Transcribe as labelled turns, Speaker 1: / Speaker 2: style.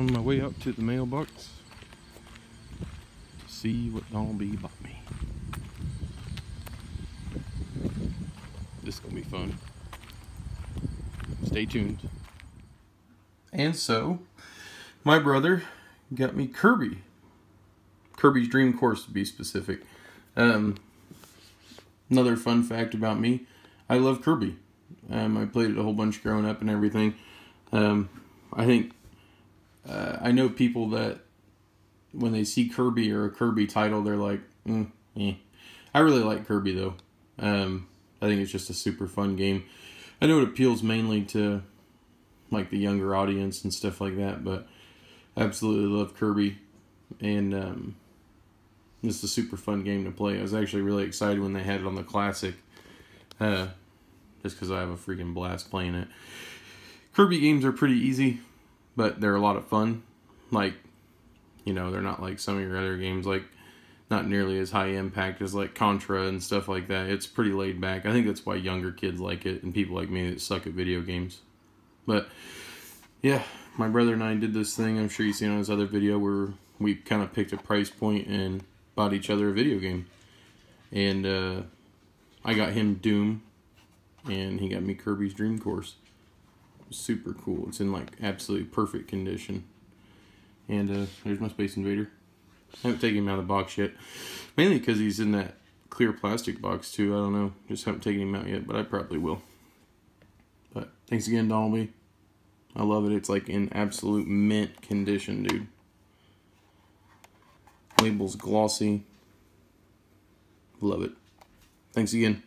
Speaker 1: on my way up to the mailbox to see what Donald bought me. This is gonna be fun. Stay tuned. And so, my brother got me Kirby. Kirby's Dream Course to be specific. Um, another fun fact about me, I love Kirby. Um, I played it a whole bunch growing up and everything. Um, I think uh, I know people that when they see Kirby or a Kirby title, they're like, mm, eh. I really like Kirby though. Um, I think it's just a super fun game. I know it appeals mainly to like the younger audience and stuff like that, but I absolutely love Kirby, and um, it's a super fun game to play. I was actually really excited when they had it on the classic, uh, just because I have a freaking blast playing it. Kirby games are pretty easy, but they're a lot of fun. Like, you know, they're not like some of your other games, like not nearly as high impact as like Contra and stuff like that. It's pretty laid back. I think that's why younger kids like it and people like me that suck at video games. But yeah, my brother and I did this thing. I'm sure you've seen on his other video where we kind of picked a price point and bought each other a video game. And uh, I got him Doom, and he got me Kirby's Dream Course. Super cool. It's in like absolutely perfect condition. And uh, there's my Space Invader. I haven't taken him out of the box yet. Mainly because he's in that clear plastic box too. I don't know. Just haven't taken him out yet, but I probably will. But thanks again, Dolby. I love it. It's like in absolute mint condition, dude. Label's glossy. Love it. Thanks again.